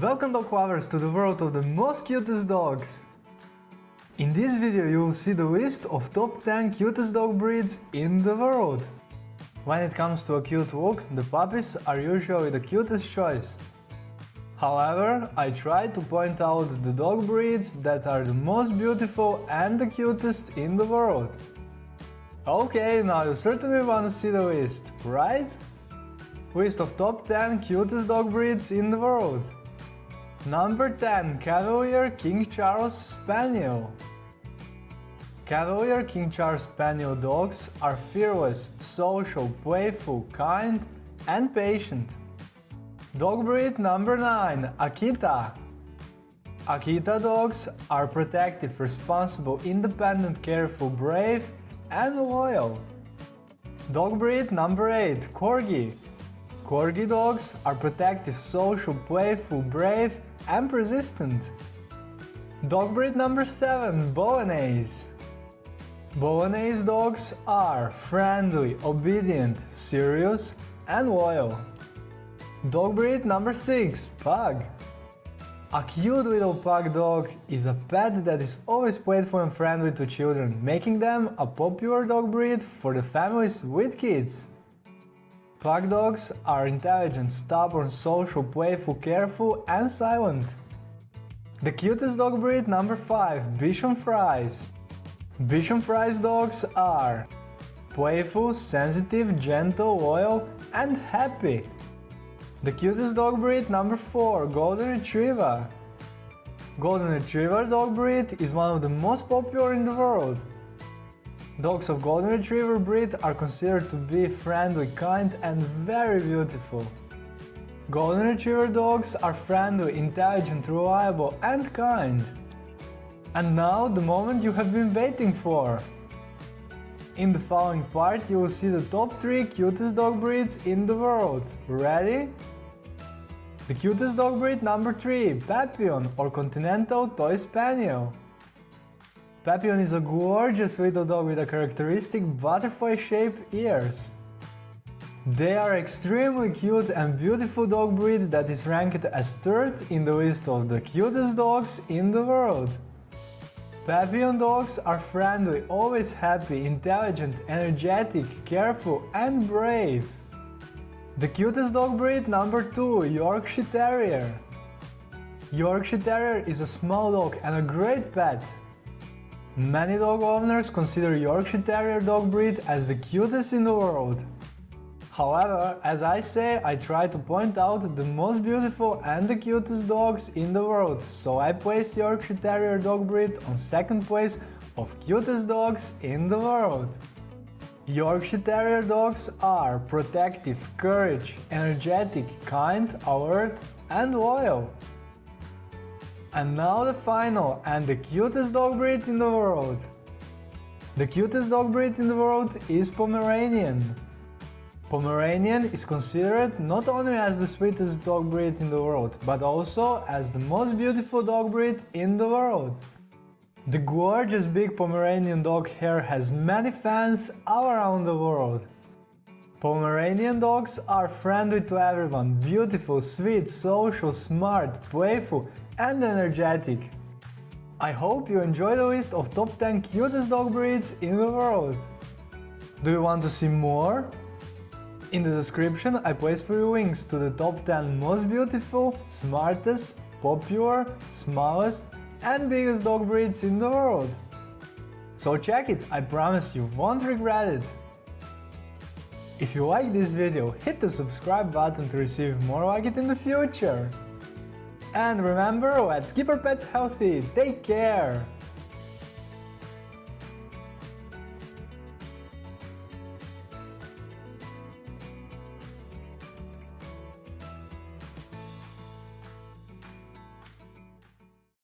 Welcome dog lovers to the world of the most cutest dogs! In this video you will see the list of top 10 cutest dog breeds in the world. When it comes to a cute look, the puppies are usually the cutest choice. However, I try to point out the dog breeds that are the most beautiful and the cutest in the world. Okay, now you certainly want to see the list, right? List of top 10 cutest dog breeds in the world. Number 10 Cavalier King Charles Spaniel. Cavalier King Charles Spaniel dogs are fearless, social, playful, kind, and patient. Dog breed number 9 Akita. Akita dogs are protective, responsible, independent, careful, brave, and loyal. Dog breed number 8 Corgi. Corgi dogs are protective, social, playful, brave, and persistent. Dog breed number 7 Bolognese. Bolognese dogs are friendly, obedient, serious, and loyal. Dog breed number 6 Pug. A cute little pug dog is a pet that is always playful and friendly to children, making them a popular dog breed for the families with kids. Pug dogs are intelligent, stubborn, social, playful, careful, and silent. The cutest dog breed number 5 Bichon Frise. Bichon Frise dogs are playful, sensitive, gentle, loyal, and happy. The cutest dog breed number 4 Golden Retriever. Golden Retriever dog breed is one of the most popular in the world. Dogs of Golden Retriever breed are considered to be friendly, kind and very beautiful. Golden Retriever dogs are friendly, intelligent, reliable and kind. And now the moment you have been waiting for! In the following part you will see the top 3 cutest dog breeds in the world. Ready? The cutest dog breed number 3 Papillon or Continental Toy Spaniel. Papillon is a gorgeous little dog with a characteristic butterfly-shaped ears. They are extremely cute and beautiful dog breed that is ranked as third in the list of the cutest dogs in the world. Papillon dogs are friendly, always happy, intelligent, energetic, careful and brave. The cutest dog breed number 2 Yorkshire Terrier. Yorkshire Terrier is a small dog and a great pet. Many dog owners consider Yorkshire Terrier dog breed as the cutest in the world. However, as I say, I try to point out the most beautiful and the cutest dogs in the world, so I place Yorkshire Terrier dog breed on second place of cutest dogs in the world. Yorkshire Terrier dogs are protective, courage, energetic, kind, alert and loyal. And now the final and the cutest dog breed in the world. The cutest dog breed in the world is Pomeranian. Pomeranian is considered not only as the sweetest dog breed in the world, but also as the most beautiful dog breed in the world. The gorgeous big Pomeranian dog hair has many fans all around the world. Pomeranian dogs are friendly to everyone, beautiful, sweet, social, smart, playful and energetic. I hope you enjoy the list of top 10 cutest dog breeds in the world. Do you want to see more? In the description I place for you links to the top 10 most beautiful, smartest, popular, smallest and biggest dog breeds in the world. So check it, I promise you won't regret it. If you like this video, hit the subscribe button to receive more like it in the future. And remember, let's keep our pets healthy. Take care!